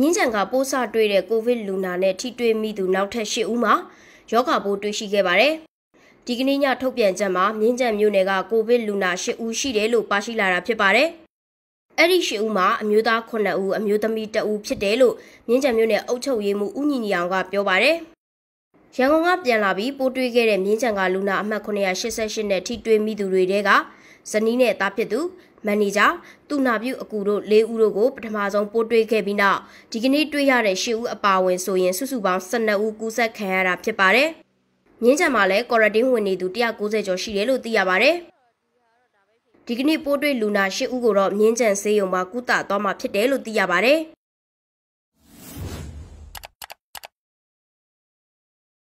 မြင်းကြံကပိုးစတွေ့တဲ့ကိုဗစ်လူနာနဲ့ထိတွေ့မိသူနောက်ထပ်၈ဦးမှာယောဂပိုးတွေ့ရှိခဲ့ပါတယ်။ဒီကနေ့ညထုတ်ပြန်ချက်မှာမြင်းကြံမြို့နယ်ကကိုဗစ်လူနာ၈ဦးရှိတယ်လို့ပါရှိလာတာဖြစ်ပါတယ်။အဲ့ဒီ၈ဦးမှာအမျိုးသား9ဦးအမျိုးသမီး1ဦးဖြစ်တယ်လို့မြင်းကြံမြို့နယ်အုပ်ချုပ်ရေးမှူးဦးညီညီအောင်ကပြောပါတယ်။ရန်ကုန်ကပြန်လာပြီးပိုးတွေ့ခဲ့တဲ့မြင်းကြံကလူနာအမှတ်988နဲ့ထိတွေ့မိသူတွေတဲက ဇနီးနဲ့သားဖြစ်သူမန်နေဂျာတူနာပြုအကူတို့၄ဦးတို့ကိုပထမဆုံးပိုးတွေ့ခဲ့ပြီးနောက်ဒီကနေ့တွေ့ရတဲ့၈ဦးအပါအဝင်ဆိုရင်စုစုပေါင်း12ဦးကူးစက်ခံရတာဖြစ်ပါတယ်။မြင်းချံမှာလည်းကွာရတင်းဝင်နေသူ190ကျော်ရှိတယ်လို့သိရပါတယ်။ဒီကနေ့ပိုးတွေ့လူနာ၈ဦးကိုတော့မြင်းချံဆေးရုံမှာကုသသွားမှာဖြစ်တယ်လို့သိရပါတယ်။